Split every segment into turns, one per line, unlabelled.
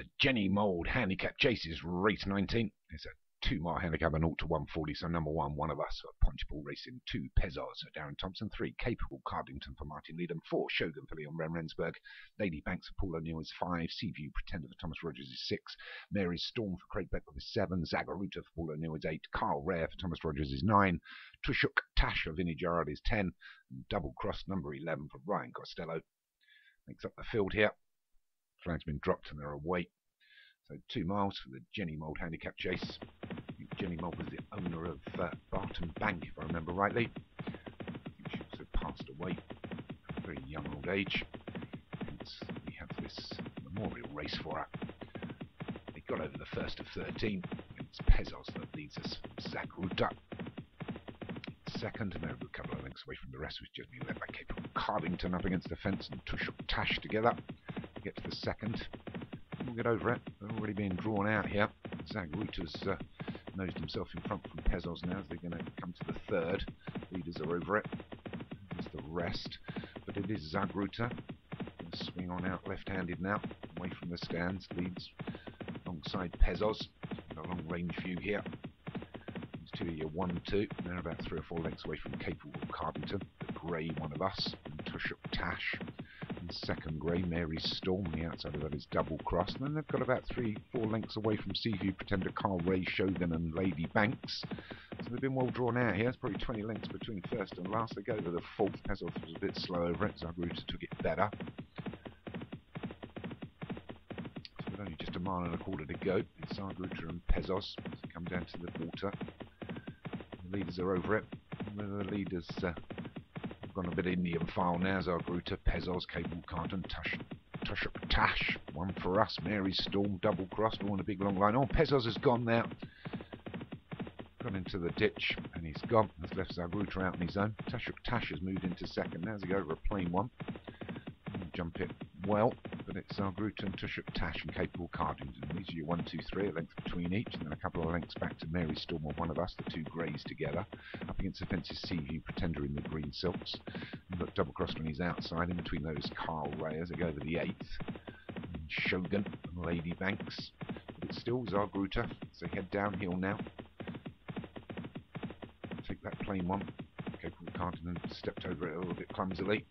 the Jenny Mould Handicap Chases Race 19. It's a two mile handicap and 0 to 140. So number one, one of us for Pontypool Racing. Two, Pezos for Darren Thompson. Three, Capable Cardington for Martin Leadham. Four, Shogun for Leon Rensburg. Lady Banks for Paul O'Neill is five. Seaview Pretender for Thomas Rogers is six. Mary's Storm for Craig Beckwith is seven. Zagaruta for Paul O'Neill is eight. Carl Rare for Thomas Rogers is nine. Tushuk Tash for Vinnie Gerard is ten. And double cross number 11 for Ryan Costello. Makes up the field here. Flag's been dropped and they're away. So two miles for the Jenny Mould handicap chase. Jenny Mould was the owner of uh, Barton Bank, if I remember rightly. She also passed away at a very young old age. Hence, we have this memorial race for her. They got over the first of 13. It's Pezos that leads us from Zagruta. Second, and they're a couple of lengths away from the rest, which just been led by Capable Cardington up against the fence and Tushuk Tash together. Get to the second. We'll get over it. They're already being drawn out here. Zagruta's uh, nosed himself in front from Pezos now. They're going to come to the third. Leaders are over it. There's the rest. But it is Zagruta. Swing on out left-handed now. Away from the stands. Leads alongside Pezos. A long range view here. These two are your one, two. They're about three or four lengths away from Capable Cardington. The grey one of us. And Tushuk Tash second grey, Mary's Storm. The outside of that is Double Cross. And then they've got about three, four lengths away from Seaview Pretender, Carl Ray, Shogun and Lady Banks. So they've been well drawn out here. It's probably 20 lengths between first and last. They go to the fourth. Pezos was a bit slow over it. Zagruta took it better. So only just a mile and a quarter to go, it's Zagruta and Pezos come down to the water. The leaders are over it. The leaders uh, gone a bit Indian file now. Zagruta, Pezos, Cable Carton, Tush, Tush, Tash. One for us. Mary Storm, double cross. We want a big long line. Oh, Pezos has gone now. Gone into the ditch and he's gone. Has left Zagruta out in his own. Tushuk Tash has moved into second. Now he go over a plain one. Jump it well but it's Zagruta and Tushuk Tash and Capable Cardington. These are your one, two, three, a length between each, and then a couple of lengths back to Mary Storm or one of us, the two greys together. Up against the fence is Seaview Pretender in the green silks. You've got double crossed on his outside, in between those Carl Ray as they go over the eighth. And Shogun and Lady Banks. But it's still Zagruta, so head downhill now. Take that plain one. Capable Cardington stepped over it a little bit clumsily.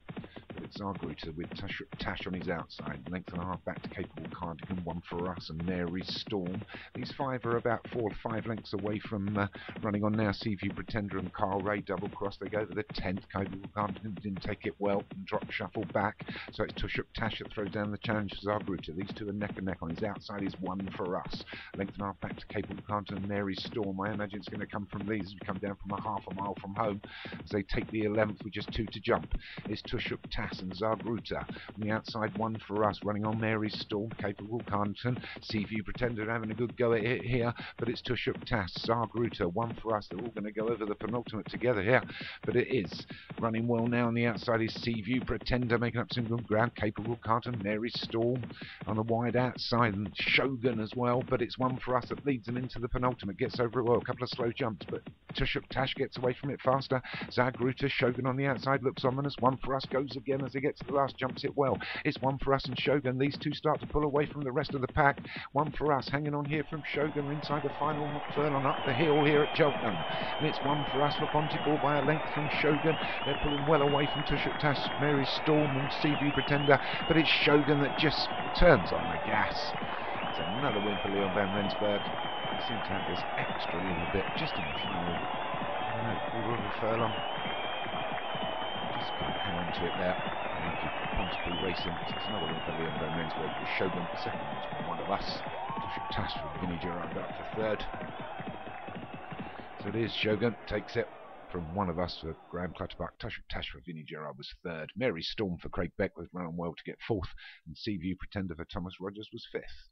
Zagruta with Tash, Tash on his outside, length and a half back to Capable Cardigan, one for us, and Mary's Storm. These five are about four or five lengths away from uh, running on now. Seaview Pretender and Carl Ray double cross. They go to the tenth. Capable Cardigan didn't take it well and drop shuffle back. So it's Tushuk Tash that throws down the challenge for Zagruta. These two are neck and neck. On his outside is one for us. Length and a half back to Capable Cardigan and Mary's Storm. I imagine it's going to come from these as we come down from a half a mile from home as they take the 11th with just two to jump. It's Tushuk Tash and Zagruta. On the outside, one for us, running on Mary's Storm, capable Carnton. Seaview Pretender having a good go at it here, but it's Tushuk Tash, Zagruta, one for us. They're all going to go over the penultimate together here, but it is running well now. On the outside is Seaview Pretender, making up some good ground. Capable Carnton, Mary's Storm on the wide outside, and Shogun as well, but it's one for us that leads them into the penultimate. Gets over it well, a couple of slow jumps, but Tushuk Tash gets away from it faster. Zagruta, Shogun on the outside looks ominous. One for us goes again as he gets to the last, jumps it well. It's one for us and Shogun. These two start to pull away from the rest of the pack. One for us, hanging on here from Shogun inside the final furlong up the hill here at Cheltenham. And it's one for us for Pontypool by a length from Shogun. They're pulling well away from Tushuk Tash, Mary Storm and Seaview Pretender. But it's Shogun that just turns on the gas. Another win for Leon Van Rensburg. He seems to have this extra little bit just in the don't know, quarter of a furlong. Just can't hang on to it there. Pontypool Racing. It's another win for Leon Van Rensburg with Shogun. The second one's one of us. Tushuk Tash for Vinnie Gerard up for third. So it is Shogun takes it from one of us for Graham Clutterbuck. Tushuk Tash for Vinnie Gerard was third. Mary Storm for Craig Beck was running well to get fourth. And Seaview Pretender for Thomas Rogers was fifth.